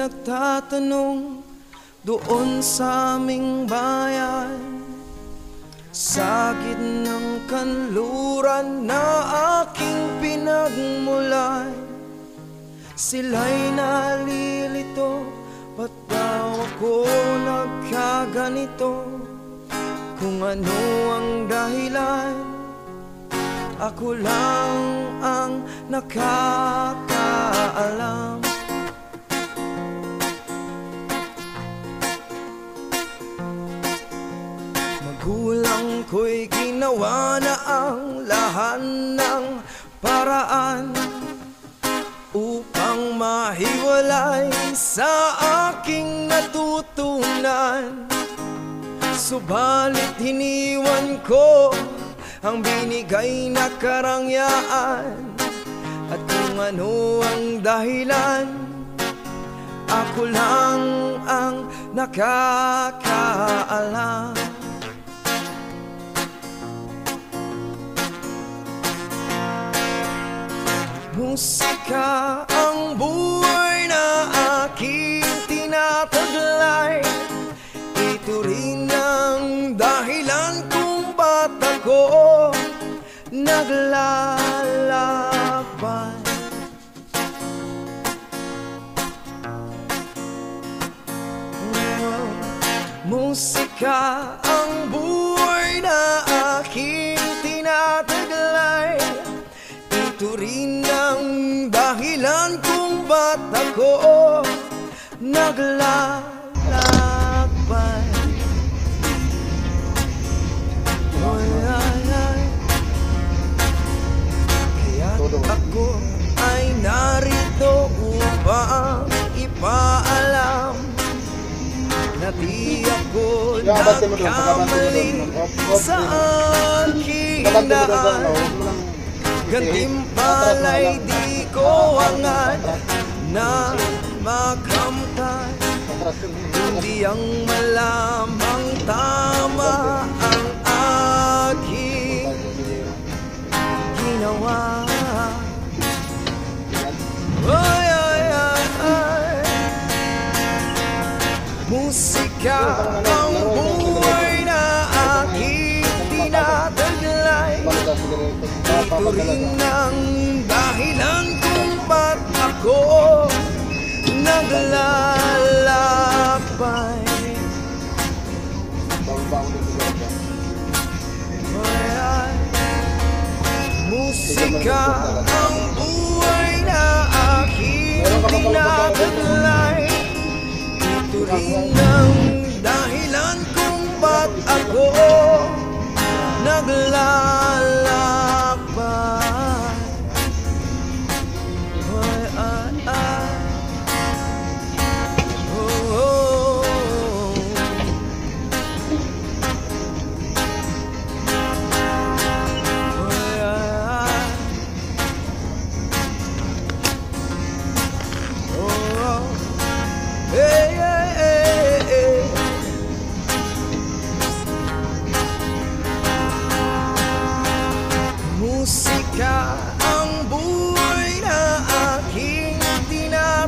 nagtatanong doon sa aming bayan Sa ng kanluran na aking pinagmulan Sila'y nalilito, ba't daw ako nagkaganito? Kung ano ang dahilan, ako lang ang nakakaalam Magulang ko'y ginawa na ang lahat ng paraan Upang mahiwalay sa aking natutunan. Subalit hiniwan ko ang binigay na karangyaan At kung ano ang dahilan Ako lang ang nakakaalam Musika ang buhay na aking tinataglay Ito rin ang dahilan kung ba't ako naglalaban. Musika ang buhay naglalakbay. Ay, ay, ay. Kaya't ako ay narito upang ipaalam Na di ako nagkamali sa aking daan Gantimpala'y di ko hangad na makamtan. Hindi ang malamang tama ang aking ginawa. Ay, ay, ay, ay. Musika ang buhay na aking tinataglay. Ito rin ang naglalakbay ay. Musika ang buhay na aking tinataglay Ito rin ang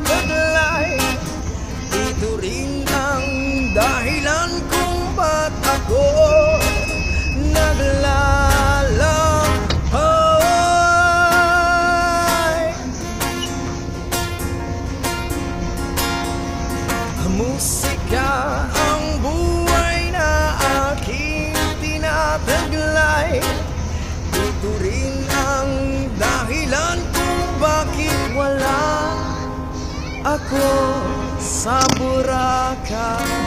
tinataglay Ito rin ang dahilan kung ba't ako naglalakbay. Musika ang buhay na aking tinataglay. Ito rin ang dahilan kung bakit